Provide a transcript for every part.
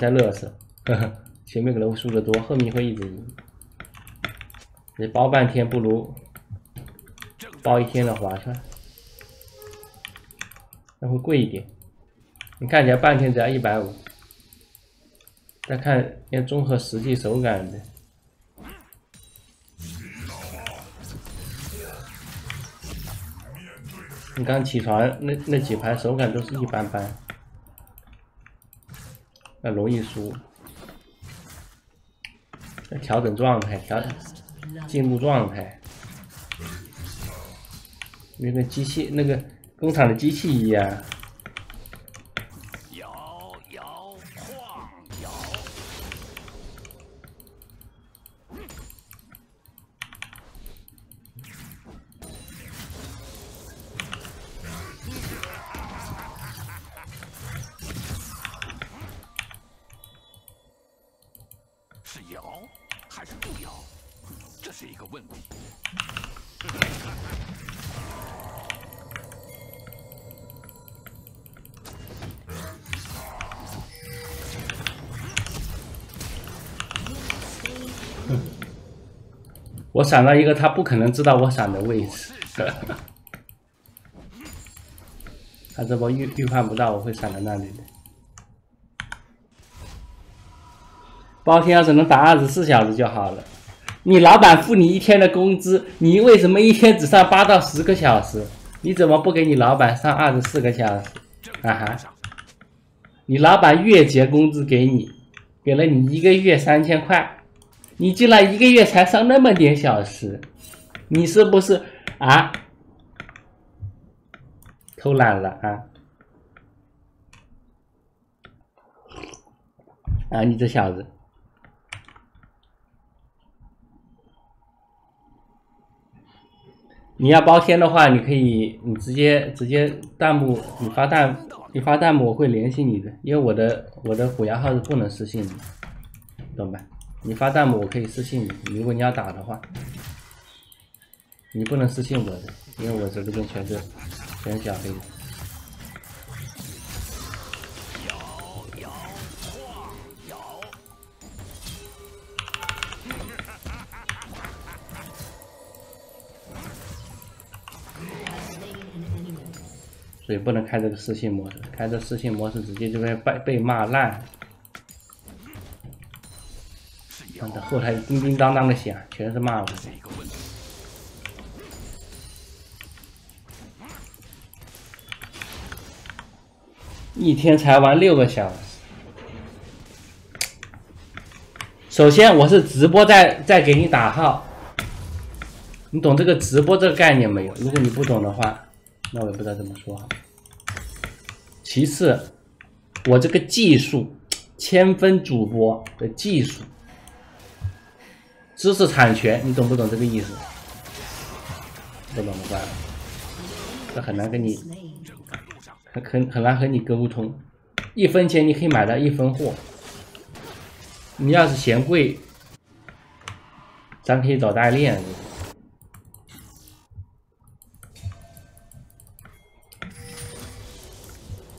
在乐色，呵呵，前面可能会输的多，后面会一直赢。你包半天不如包一天的划算，那会贵一点。你看起来半天只要一百五，再看要综合实际手感的。你刚起床那那几盘手感都是一般般，那容易输。要调整状态，调整进入状态，那个机器那个工厂的机器一样。我闪了一个，他不可能知道我闪的位置。他这波预预判不到我会闪在那里的。包天要是能打二十四小时就好了。你老板付你一天的工资，你为什么一天只上八到十个小时？你怎么不给你老板上二十四个小时？啊哈！你老板月结工资给你，给了你一个月三千块。你进来一个月才上那么点小时，你是不是啊？偷懒了啊？啊，你这小子！你要包天的话，你可以，你直接直接弹幕，你发弹，你发弹幕，我会联系你的，因为我的我的虎牙号是不能私信的，懂吧？你发弹幕，我可以私信你。如果你要打的话，你不能私信我的，因为我这边全是全是小黑。所以不能开这个私信模式，开这私信模式直接就会被被骂烂。后台叮叮当当的响，全是骂我。一天才玩六个小时。首先，我是直播在在给你打号，你懂这个直播这个概念没有？如果你不懂的话，那我也不知道怎么说。其次，我这个技术，千分主播的技术。知识产权，你懂不懂这个意思？不懂的话，这很难跟你，很很很难和你沟通。一分钱你可以买到一分货，你要是嫌贵，咱可以找代练。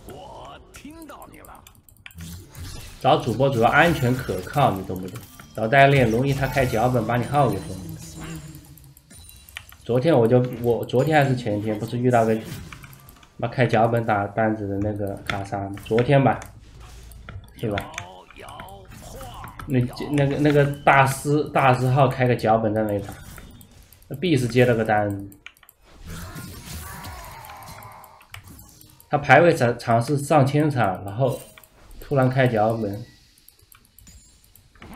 我听到你了。找主播主要安全可靠，你懂不懂？找代练容易，他开脚本把你号给封了。昨天我就我昨天还是前天，不是遇到个妈开脚本打单子的那个卡莎吗？昨天吧，对吧？那那个那个大师大师号开个脚本在那里打，那必是接了个单子。他排位场场是上千场，然后突然开脚本。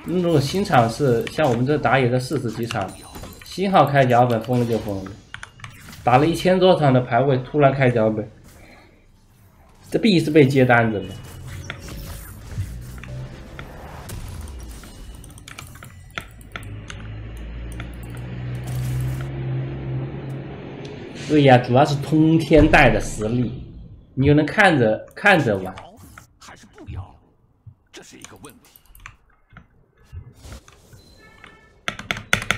那种新场是像我们这打野的四十几场，新号开脚本封了就封了，打了一千多场的排位突然开脚本，这必是被接单子的。对呀，主要是通天带的实力，你又能看着看着玩。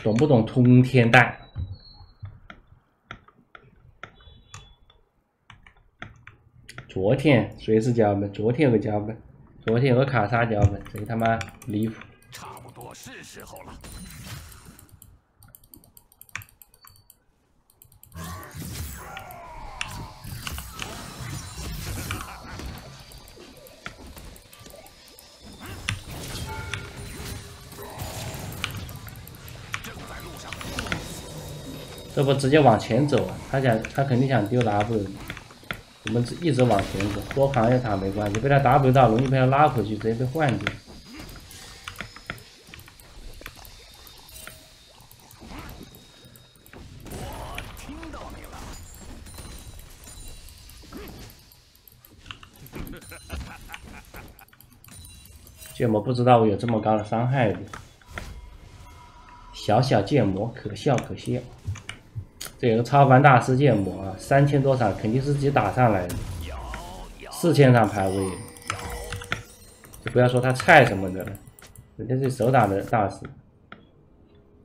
懂不懂通天带？昨天谁是脚本？昨天有个脚本，昨天有个卡莎脚本，贼他妈离谱。差不多是时候了。这不直接往前走啊？他想，他肯定想丢 W。我们一直往前走，多扛一塔没关系，被他 W 到容易被他拉回去，直接被换掉。剑魔不知道我有这么高的伤害，小小剑魔可笑可笑。这个超凡大师剑魔啊，三千多场肯定是自己打上来的，四千场排位，就不要说他菜什么的了，人家是手打的大师。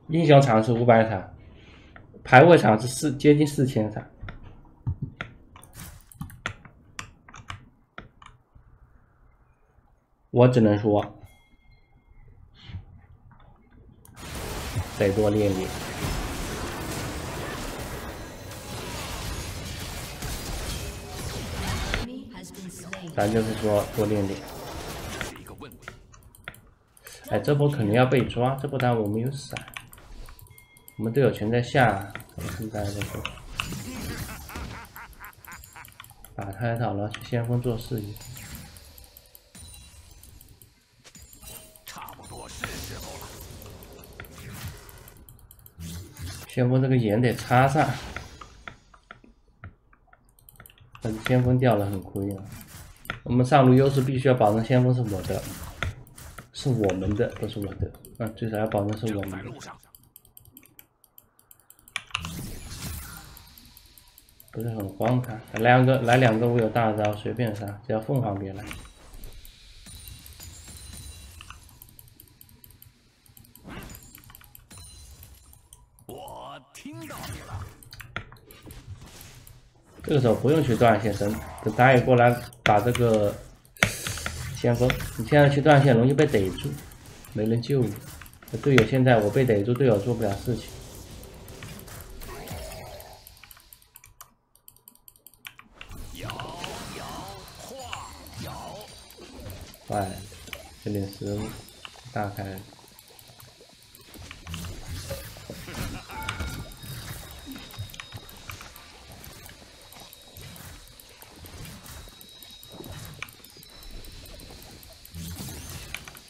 英雄场是五百场，排位场是四接近四千场，我只能说得多练练。咱就是说多练练。哎，这波肯定要被抓，这波单我们有闪，我们队友全在下，我们现在在说，打开塔了，去先锋做事业。差不多是时候了。先锋这个眼得插上，但是先锋掉了很亏啊。我们上路优势必须要保证先锋是我的，是我们的，不是我的。啊，最少要保证是我们的。不是很慌他，来两个，来两个，我有大招，随便杀，只要凤凰别来。我听到你了。这个时候不用去断线，等等打野过来打这个先锋。你现在去断线容易被逮住，没人救你。队友现在我被逮住，队友做不了事情。摇摇晃摇，坏，这点失误，大开。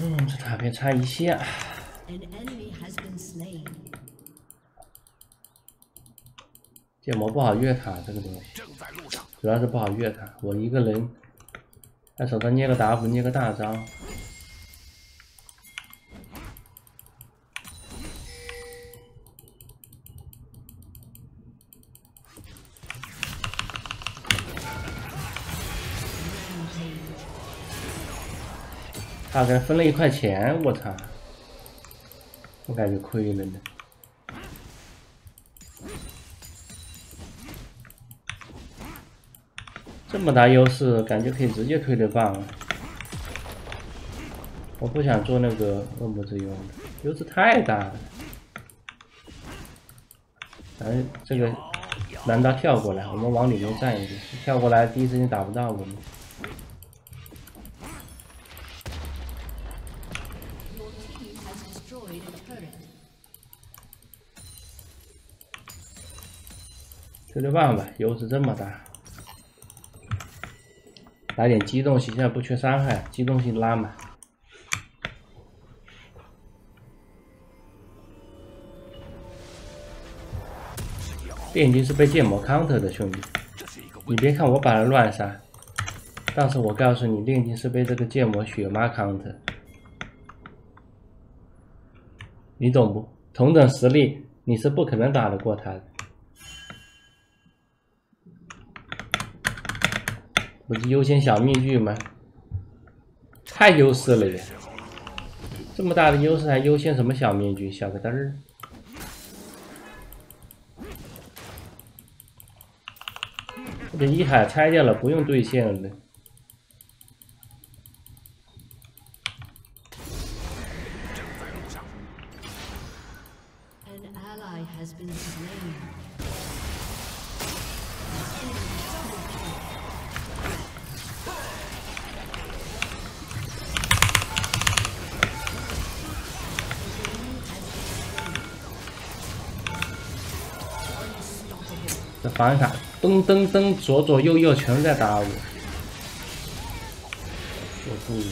嗯，这塔片差一线。剑魔不好越塔这个东西，主要是不好越塔。我一个人在手上捏个 W，捏个大招。大概分了一块钱，我操！我感觉亏了呢。这么大优势，感觉可以直接推的棒。我不想做那个恶魔之用，优势太大了。咱这个难道跳过来？我们往里面站一点，跳过来第一时间打不到我们。这就办吧，优势这么大，来点机动性，现在不缺伤害，机动性拉满。炼金是被剑魔 counter 的兄弟，你别看我把他乱杀，但是我告诉你，炼金是被这个剑魔血妈 counter，你懂不？同等实力，你是不可能打得过他的。不是优先小面具吗？太优势了呀！这么大的优势还优先什么小面具？小个嘚儿！这一海拆掉了，不用兑现了。防御塔噔噔噔，左左右右全在打我，我注意。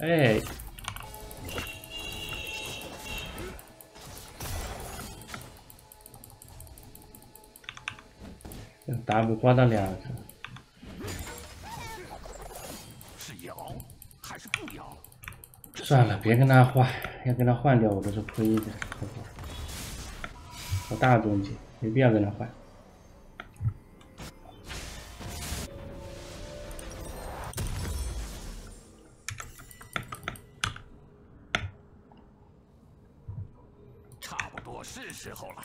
哎。W 挂到两个，是摇还是不摇？算了，别跟他换，要跟他换掉我都是亏的。我大中计，没必要跟他换。差不多是时候了。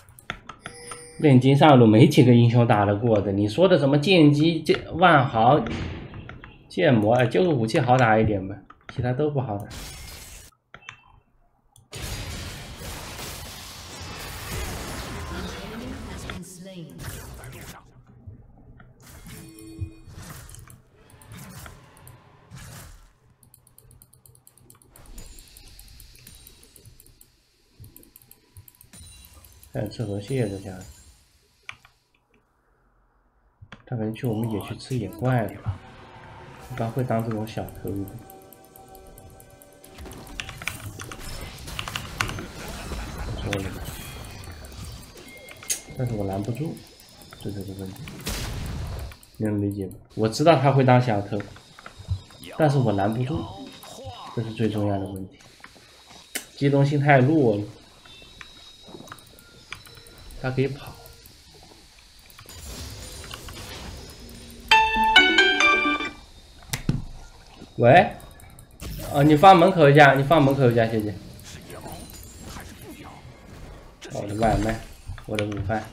炼金上路没几个英雄打得过的，你说的什么剑姬、剑万豪、剑魔，就是武器好打一点吧，其他都不好打。看吃河蟹这家伙。他可能去我们野区吃野怪了，一般会当这种小偷的。说了，但是我拦不住，这是个问题，你能理解吗？我知道他会当小偷，但是我拦不住，这是最重要的问题。机动性太弱了，他可以跑。喂，哦，你放门口一下，你放门口一下，谢谢。我的外卖，我的午饭。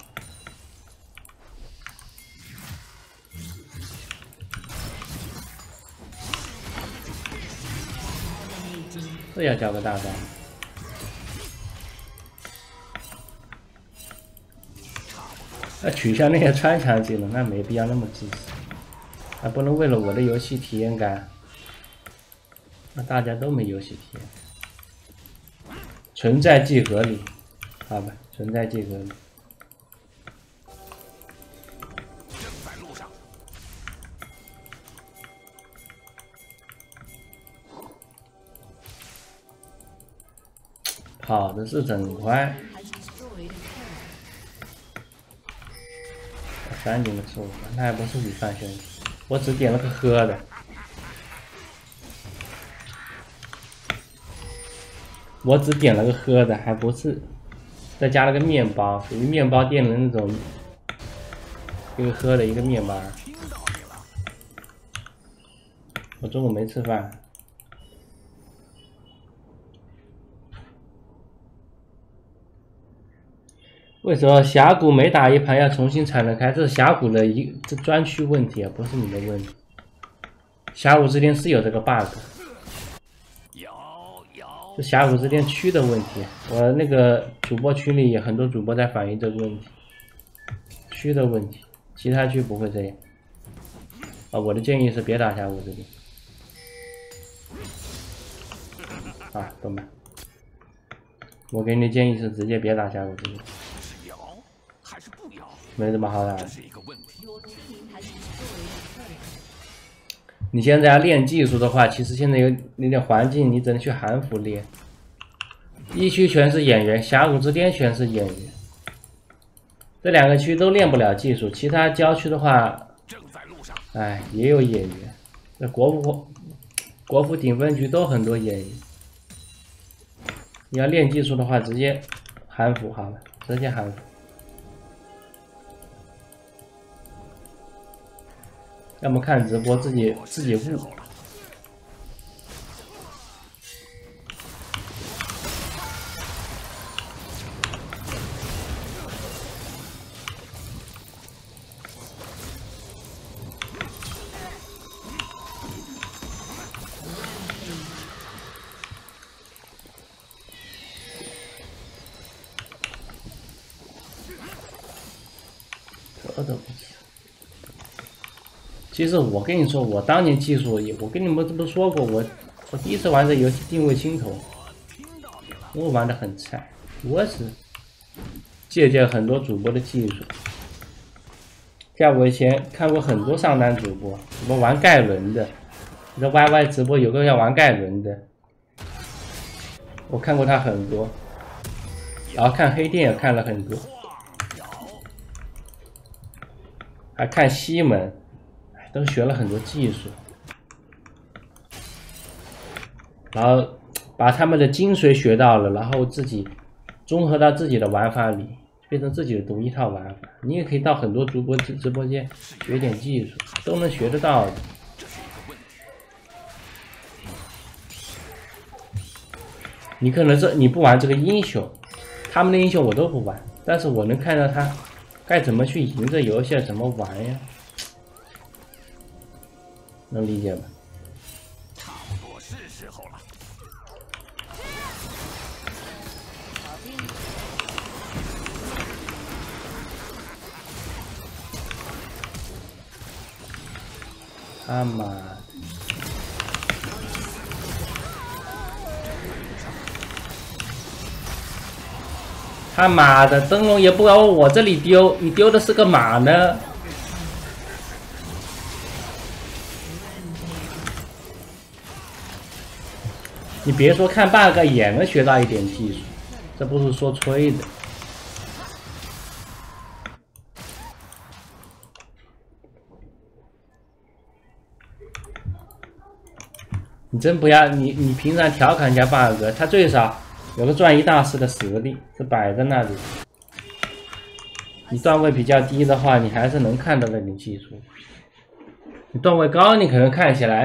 这要交个大单。那取消那些穿墙技能，那没必要那么自私，还不能为了我的游戏体验感。那大家都没游戏体验，存在即合理，好吧，存在即合理。正在路上，跑的是真快。赶紧的错误，那还不是午饭兄弟，我只点了个喝的。我只点了个喝的，还不是，再加了个面包，属于面包店的那种，一个喝的，一个面包。我中午没吃饭。为什么峡谷每打一盘要重新才能开？这是峡谷的一这专区问题啊，不是你的问题。峡谷之巅是有这个 bug。这峡谷之巅区的问题，我那个主播群里也很多主播在反映这个问题，区的问题，其他区不会这样。啊，我的建议是别打峡谷这边。啊，懂吧？我给你建议是直接别打峡谷这边。没什么好打的。你现在要练技术的话，其实现在有有点环境，你只能去韩服练。一区全是演员，峡谷之巅全是演员。这两个区都练不了技术，其他郊区的话，哎，也有演员。那国服、国服顶分区都很多演员。你要练技术的话，直接韩服好了，直接韩服。要么看直播，自己自己悟。这都不行。其实我跟你说，我当年技术也，我跟你们这不说过，我我第一次玩这游戏定位青铜，我玩的很菜，我是借鉴很多主播的技术。像我以前看过很多上单主播，什么玩盖伦的，那 YY 直播有个要玩盖伦的，我看过他很多，然后看黑店也看了很多。还看西门，都学了很多技术，然后把他们的精髓学到了，然后自己综合到自己的玩法里，变成自己的独一套玩法。你也可以到很多主播直直播间学点技术，都能学得到。你可能是你不玩这个英雄，他们的英雄我都不玩，但是我能看到他。该怎么去赢这游戏？怎么玩呀？能理解吧？差不多是时候了。他妈！他妈的，灯笼也不往我这里丢，你丢的是个马呢？你别说看 bug 也能学到一点技术，这不是说吹的。你真不要你你平常调侃一下 bug，他最少。有个转移大师的实力是摆在那里，你段位比较低的话，你还是能看到那点技术。你段位高，你可能看起来。